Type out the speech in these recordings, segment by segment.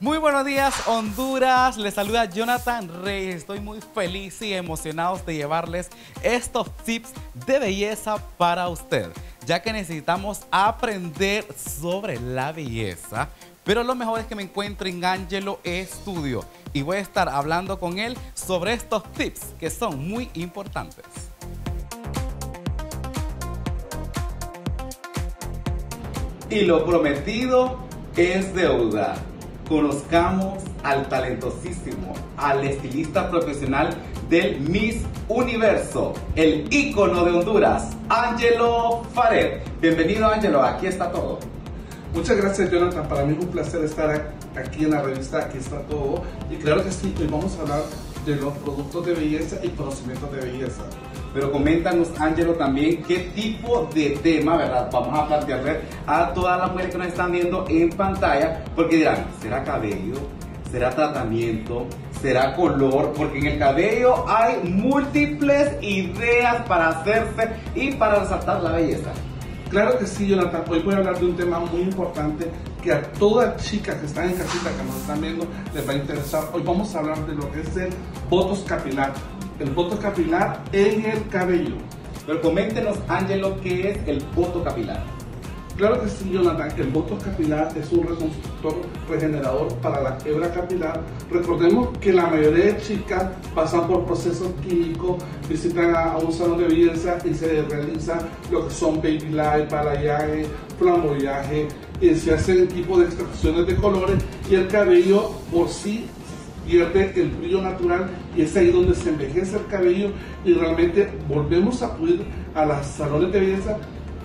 Muy buenos días Honduras, les saluda Jonathan Reyes. Estoy muy feliz y emocionado de llevarles estos tips de belleza para usted, ya que necesitamos aprender sobre la belleza. Pero lo mejor es que me encuentro en Angelo Estudio y voy a estar hablando con él sobre estos tips que son muy importantes. Y lo prometido es deuda. Conozcamos al talentosísimo, al estilista profesional del Miss Universo, el ícono de Honduras, Angelo Faret. Bienvenido, Angelo, aquí está todo. Muchas gracias, Jonathan. Para mí es un placer estar aquí en la revista Aquí está todo. Y claro que sí, hoy vamos a hablar de los productos de belleza y conocimientos de belleza. Pero coméntanos, Ángelo, también qué tipo de tema, ¿verdad? Vamos a plantearle a todas las mujeres que nos están viendo en pantalla, porque dirán, ¿será cabello? ¿Será tratamiento? ¿Será color? Porque en el cabello hay múltiples ideas para hacerse y para resaltar la belleza. Claro que sí, Jonathan. Hoy voy a hablar de un tema muy importante que a todas chicas que están en casita, que nos están viendo, les va a interesar. Hoy vamos a hablar de lo que es el botox capilar. El botox capilar en el cabello. Pero coméntenos, Ángelo, ¿qué es el botox capilar? Claro que sí, Jonathan, el botox capilar es un reconstructor regenerador para la hebra capilar. Recordemos que la mayoría de chicas pasan por procesos químicos, visitan a, un salón de belleza y se realiza lo que son baby light, balayage, flamboyaje, y se hacen tipo de extracciones de colores y el cabello por sí pierde el brillo natural y es ahí donde se envejece el cabello y realmente volvemos a acudir a los salones de belleza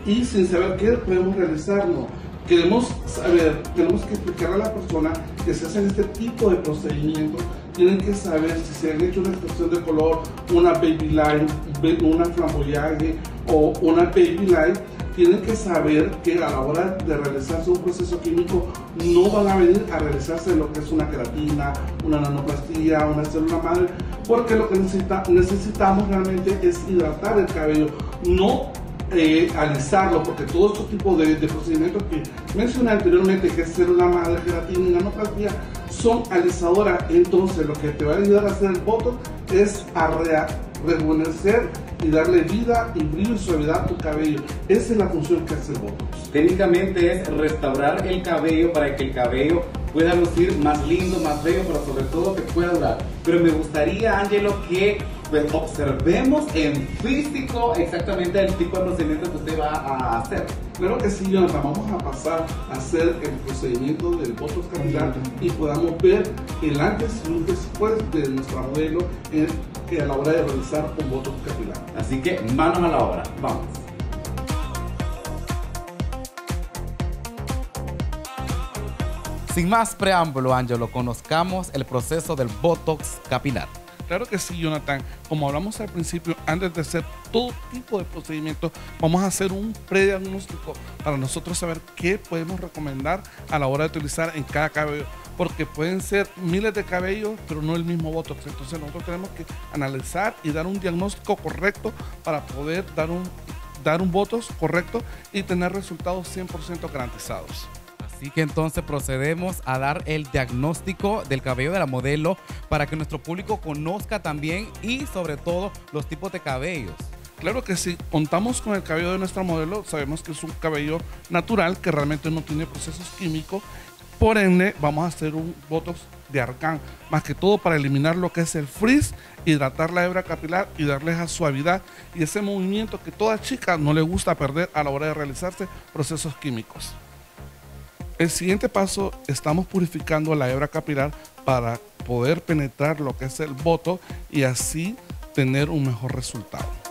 y sin saber qué podemos realizarlo. Queremos saber, tenemos que explicarle a la persona que se hacen este tipo de procedimientos, tienen que saber si se han hecho una extracción de color, una baby light, una flamboyaje o una baby light, tienen que saber que a la hora de realizarse un proceso químico no van a venir a realizarse lo que es una queratina, una nanoplastía, una célula madre, porque lo que necesita, necesitamos realmente es hidratar el cabello, no eh, alisarlo, porque todos estos tipos de, procedimientos que mencioné anteriormente, que es célula madre, gelatina y nanoplastia, son alisadoras. Entonces, lo que te va a ayudar a hacer el voto es a rejuvenecer y darle vida y brillo y suavidad a tu cabello. Esa es la función que hace el voto. Técnicamente es restaurar el cabello para que el cabello pueda lucir más lindo, más bello, pero sobre todo que pueda durar. Pero me gustaría, Angelo, que pues, observemos en físico exactamente el tipo de procedimiento que usted va a hacer. Claro que sí, Jonathan. Vamos a pasar a hacer el procedimiento del botox capilar y podamos ver el antes y un después de nuestra modelo en, a la hora de realizar un botox capilar. Así que manos a la obra. Vamos. Sin más preámbulo, Angelo, conozcamos el proceso del Botox capilar. Claro que sí, Jonathan. Como hablamos al principio, antes de hacer todo tipo de procedimientos, vamos a hacer un prediagnóstico para nosotros saber qué podemos recomendar a la hora de utilizar en cada cabello. Porque pueden ser miles de cabellos, pero no el mismo Botox. Entonces nosotros tenemos que analizar y dar un diagnóstico correcto para poder dar un, dar un Botox correcto y tener resultados 100% garantizados. Así que entonces procedemos a dar el diagnóstico del cabello de la modelo para que nuestro público conozca también y sobre todo los tipos de cabellos. Claro que sí, contamos con el cabello de nuestra modelo, sabemos que es un cabello natural que realmente no tiene procesos químicos, por ende vamos a hacer un botox de arcán, más que todo para eliminar lo que es el frizz, hidratar la hebra capilar y darle esa suavidad y ese movimiento que toda chica no le gusta perder a la hora de realizarse procesos químicos. El siguiente paso, estamos purificando la hebra capilar para poder penetrar lo que es el voto y así tener un mejor resultado.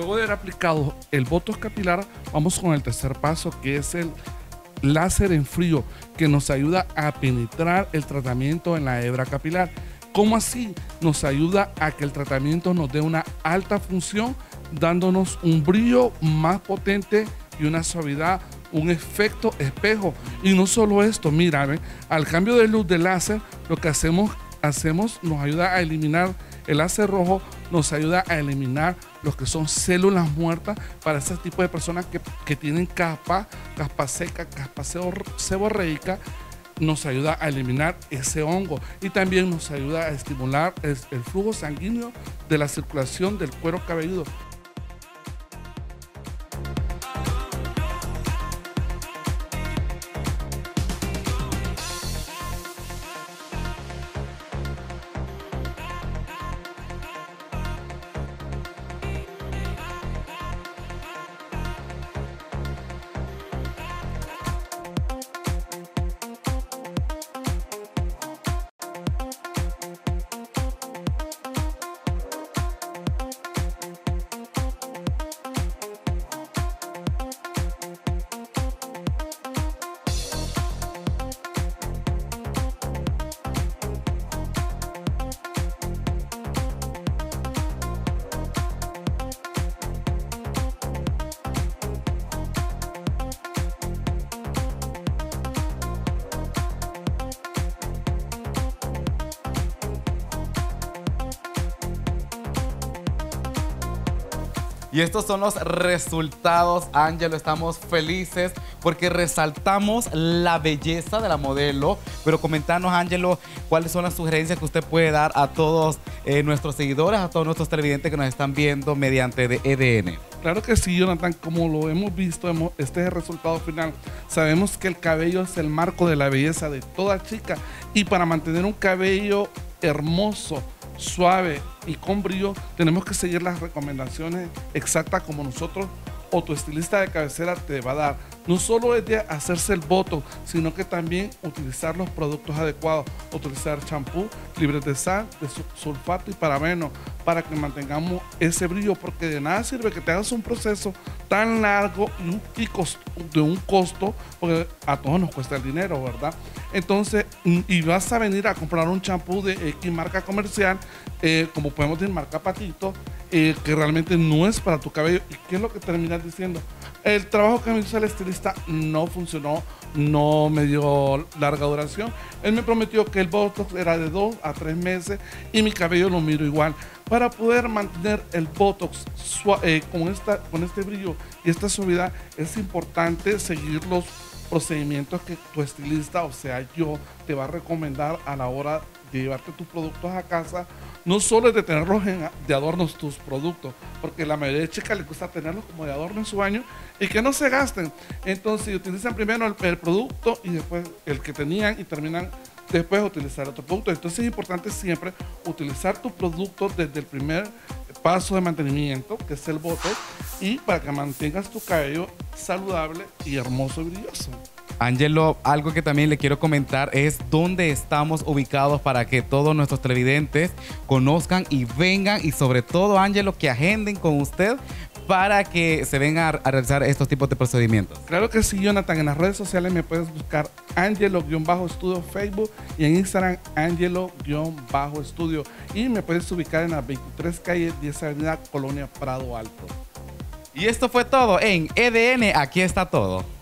Luego de haber aplicado el Botox capilar, vamos con el tercer paso que es el láser en frío que nos ayuda a penetrar el tratamiento en la hebra capilar. ¿Cómo así? Nos ayuda a que el tratamiento nos dé una alta función, dándonos un brillo más potente y una suavidad, un efecto espejo. Y no solo esto, mira, al cambio de luz del láser, lo que hacemos, hacemos nos ayuda a eliminar el láser rojo, nos ayuda a eliminar lo que son células muertas para ese tipo de personas que, que tienen capa, capa seca, capa seborreica nos ayuda a eliminar ese hongo y también nos ayuda a estimular el flujo sanguíneo de la circulación del cuero cabelludo. Y estos son los resultados, Ángelo. Estamos felices porque resaltamos la belleza de la modelo. Pero comentanos, Ángelo, cuáles son las sugerencias que usted puede dar a todos eh, nuestros seguidores, a todos nuestros televidentes que nos están viendo mediante EDN. Claro que sí, Jonathan, como lo hemos visto, este es el resultado final. Sabemos que el cabello es el marco de la belleza de toda chica y para mantener un cabello hermoso, suave y con brillo, tenemos que seguir las recomendaciones exactas como nosotros o tu estilista de cabecera te va a dar. No solo es de hacerse el voto, sino que también utilizar los productos adecuados, utilizar champú libres de sal, de sulfato y parabeno para que mantengamos ese brillo, porque de nada sirve que te hagas un proceso tan largo y, de un costo, porque a todos nos cuesta el dinero, ¿verdad? Entonces, y vas a venir a comprar un champú de X marca comercial, eh, como podemos decir, marca Patito, eh, que realmente no es para tu cabello. ¿Y qué es lo que terminas diciendo? El trabajo que me hizo el estilista no funcionó, no me dio larga duración. Él me prometió que el Botox era de dos a tres meses y mi cabello lo miro igual. Para poder mantener el Botox eh, con, esta, con este brillo y esta suavidad, es importante seguir los procedimientos que tu estilista, o sea, yo, te va a recomendar a la hora de llevarte tus productos a casa no solo es de tenerlos de adornos tus productos, porque la mayoría de chicas les gusta tenerlos como de adorno en su baño y que no se gasten. Entonces utilizan primero el, producto y después el que tenían y terminan después de utilizar otro producto. Entonces es importante siempre utilizar tu producto desde el primer paso de mantenimiento, que es el bote, y para que mantengas tu cabello saludable y hermoso y brilloso. Angelo, algo que también le quiero comentar es dónde estamos ubicados para que todos nuestros televidentes conozcan y vengan y sobre todo, Angelo, que agenden con usted para que se vengan a, realizar estos tipos de procedimientos. Claro que sí, Jonathan. En las redes sociales me puedes buscar Angelo-Estudio Facebook y en Instagram Angelo-Estudio. Y me puedes ubicar en la 23 calle 10 Avenida Colonia Prado Alto. Y esto fue todo en EDN. Aquí está todo.